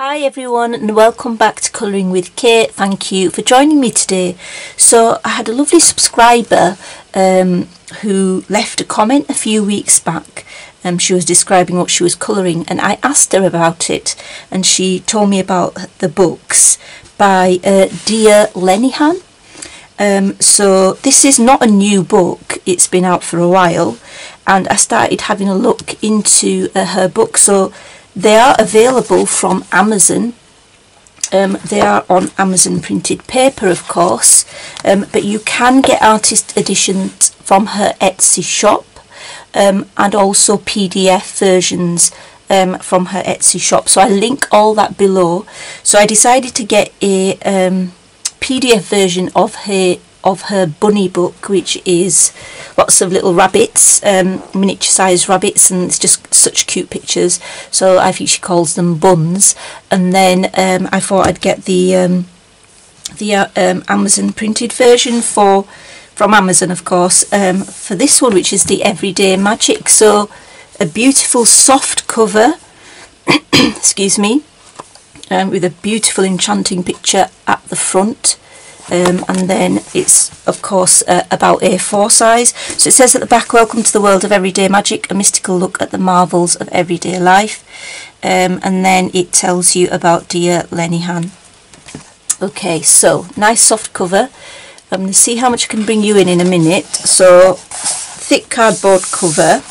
Hi everyone and welcome back to Colouring with Kate. Thank you for joining me today. So I had a lovely subscriber um, who left a comment a few weeks back. Um, she was describing what she was colouring and I asked her about it and she told me about the books by uh, Dea Lenihan. Um, so this is not a new book, it's been out for a while and I started having a look into uh, her book. So they are available from Amazon. Um, they are on Amazon printed paper, of course, um, but you can get artist editions from her Etsy shop um, and also PDF versions um, from her Etsy shop. So I link all that below. So I decided to get a um, PDF version of her of her bunny book, which is lots of little rabbits, um, miniature sized rabbits, and it's just such cute pictures. So I think she calls them buns. And then um, I thought I'd get the um, the uh, um, Amazon printed version for from Amazon, of course, um, for this one, which is the Everyday Magic. So a beautiful soft cover. excuse me. Um, with a beautiful enchanting picture at the front um, and then it's of course uh, about A4 size so it says at the back welcome to the world of everyday magic a mystical look at the marvels of everyday life. Um, and then it tells you about Dea Lenihan okay so nice soft cover. I'm going to see how much I can bring you in in a minute. So thick cardboard cover.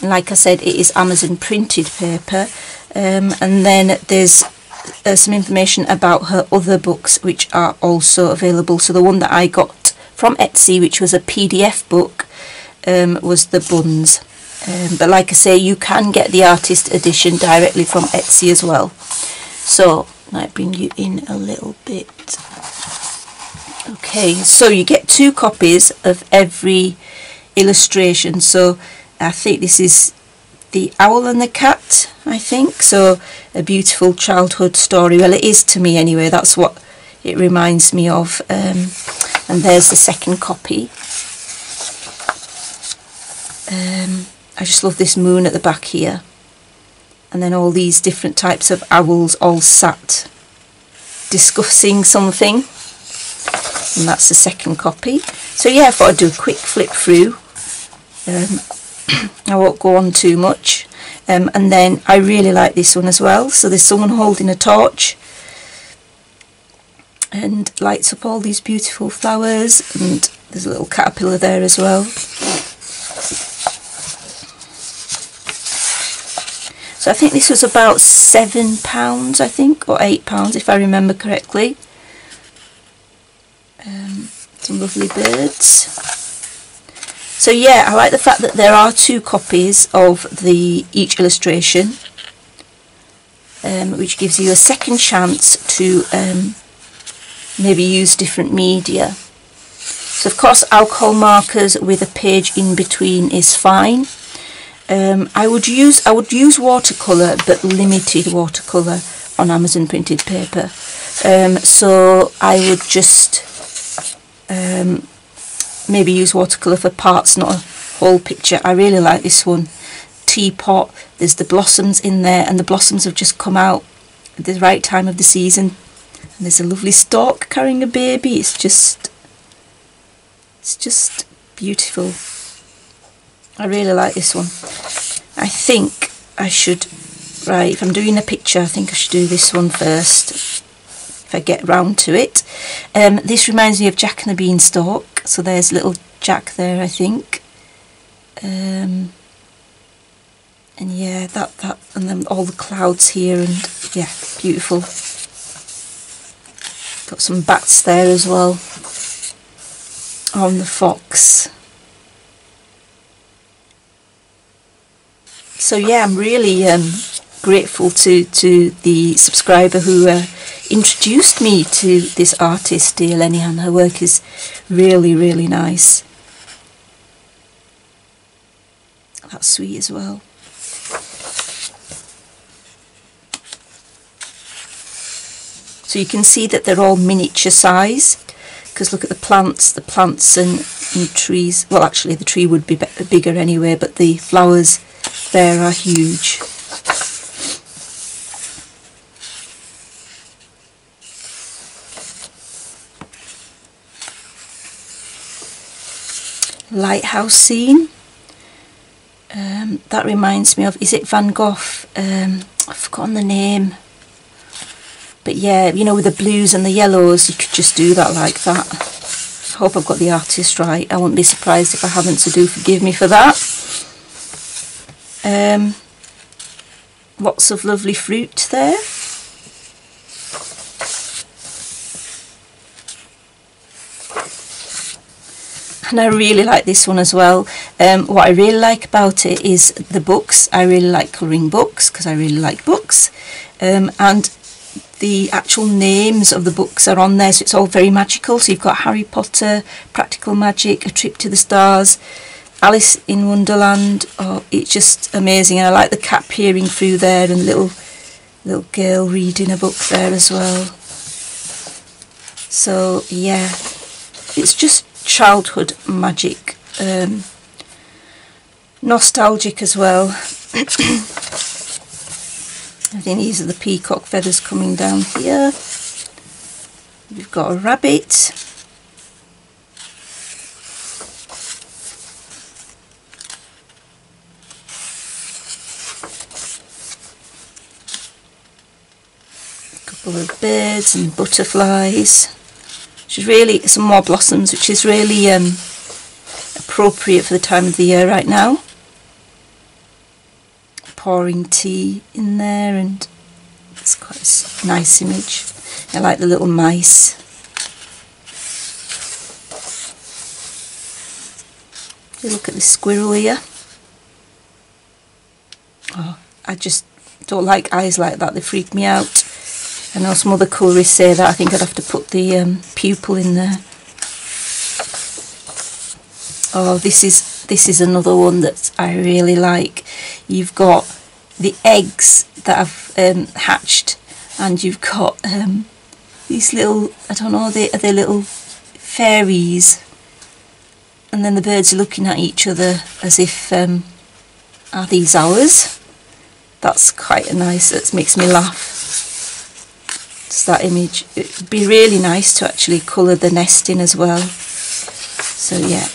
And like I said it is Amazon printed paper. Um, and then there's uh, some information about her other books which are also available. So the one that I got from Etsy, which was a PDF book, um, was the Buns. Um, but like I say, you can get the artist edition directly from Etsy as well. So, I bring you in a little bit. Okay, so you get two copies of every illustration. So I think this is the Owl and the Cat, I think. So a beautiful childhood story. Well, it is to me anyway. That's what it reminds me of. Um, and there's the second copy. Um, I just love this moon at the back here. And then all these different types of owls all sat discussing something. And that's the second copy. So yeah, I thought I'd do a quick flip through. Um, I won't go on too much. Um, and then I really like this one as well. So there's someone holding a torch and lights up all these beautiful flowers and there's a little caterpillar there as well. So I think this was about seven pounds, I think, or eight pounds if I remember correctly. Um, some lovely birds. So yeah, I like the fact that there are two copies of the each illustration, um, which gives you a second chance to um, maybe use different media. So of course alcohol markers with a page in between is fine. Um, I would use I would use watercolour but limited watercolour on Amazon printed paper. Um, so I would just um, maybe use watercolour for parts, not a whole picture. I really like this one. Teapot, there's the blossoms in there and the blossoms have just come out at the right time of the season. And there's a lovely stork carrying a baby. It's just, it's just beautiful. I really like this one. I think I should, right, if I'm doing a picture, I think I should do this one first if I get round to it. Um, this reminds me of Jack and the Beanstalk, so there's little Jack there I think. Um, and yeah, that, that, and then all the clouds here and yeah, beautiful. Got some bats there as well on the fox. So yeah, I'm really um, grateful to, to the subscriber who uh, introduced me to this artist, Dea Lenihan. Her work is really, really nice. That's sweet as well. So you can see that they're all miniature size because look at the plants, the plants and, and trees. Well, actually the tree would be bigger anyway, but the flowers there are huge. Lighthouse scene. Um, that reminds me of, is it Van Gogh? Um, I've forgotten the name. But yeah, you know, with the blues and the yellows, you could just do that like that. I hope I've got the artist right. I won't be surprised if I haven't, so do forgive me for that. Um, lots of lovely fruit there. And I really like this one as well. Um, what I really like about it is the books. I really like colouring books because I really like books. Um, and the actual names of the books are on there, so it's all very magical. So you've got Harry Potter, Practical Magic, A Trip to the Stars, Alice in Wonderland. Oh, it's just amazing. And I like the cat peering through there and little little girl reading a book there as well. So yeah, it's just childhood magic. Um, nostalgic as well. I think these are the peacock feathers coming down here. We've got a rabbit. A couple of birds and butterflies which is really some more blossoms which is really um, appropriate for the time of the year right now. Pouring tea in there and it's quite a nice image. I like the little mice. Look at the squirrel here. Oh, I just don't like eyes like that. They freak me out I know some other colorists say that I think I'd have to put the um, pupil in there. Oh, this is this is another one that I really like. You've got the eggs that have um, hatched, and you've got um, these little I don't know they are they little fairies, and then the birds are looking at each other as if um, are these ours? That's quite a nice. It makes me laugh that image. It'd be really nice to actually colour the nest in as well. So yeah.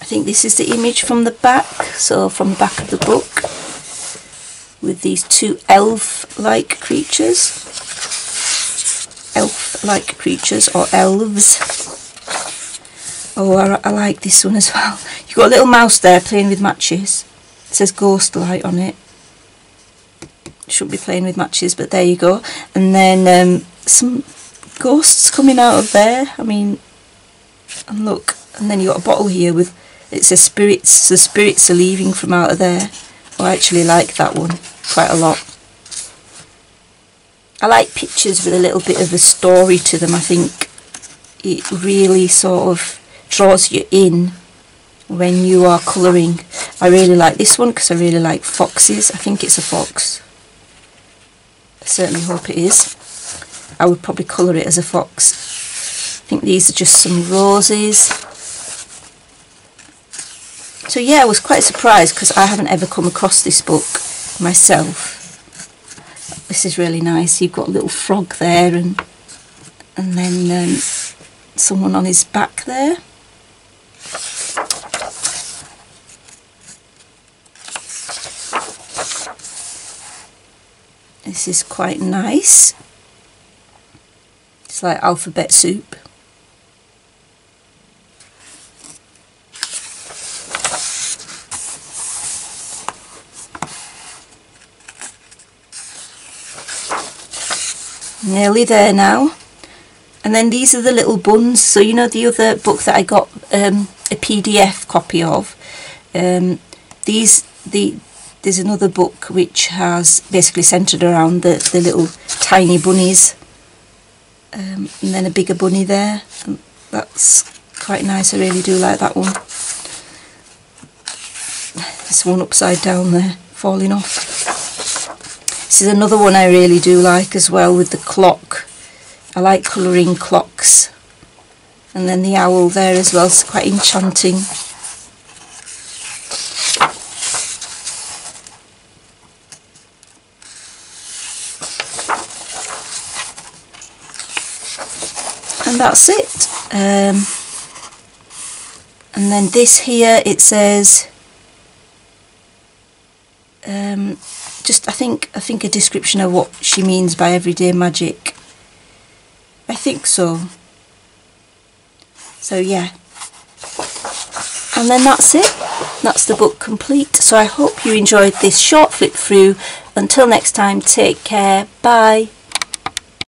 I think this is the image from the back, so from the back of the book with these two elf-like creatures. Elf-like creatures or elves. Oh, I, I, like this one as well. You've got a little mouse there playing with matches. It says Ghost Light on it. Shouldn't be playing with matches, but there you go. And then um, some ghosts coming out of there. I mean, and look. And then you've got a bottle here with, it says spirits. The spirits are leaving from out of there. Oh, I actually like that one quite a lot. I like pictures with a little bit of a story to them. I think it really sort of draws you in when you are colouring. I really like this one because I really like foxes. I think it's a fox. I certainly hope it is. I would probably colour it as a fox. I think these are just some roses. So yeah, I was quite surprised because I haven't ever come across this book myself. This is really nice. You've got a little frog there and and then um, someone on his back there. This is quite nice. It's like alphabet soup. Nearly there now. And then these are the little buns. So you know the other book that I got um, a PDF copy of. Um, these the there's another book which has basically centred around the, the little tiny bunnies. Um, and then a bigger bunny there. And that's quite nice. I really do like that one. This one upside down there falling off. This is another one I really do like as well with the clock. I like colouring clocks. And then the owl there as well, it's quite enchanting. And that's it. Um, and then this here it says um, just I think I think a description of what she means by everyday magic. I think so. So yeah. And then that's it. That's the book complete. So I hope you enjoyed this short flip through. Until next time take care. Bye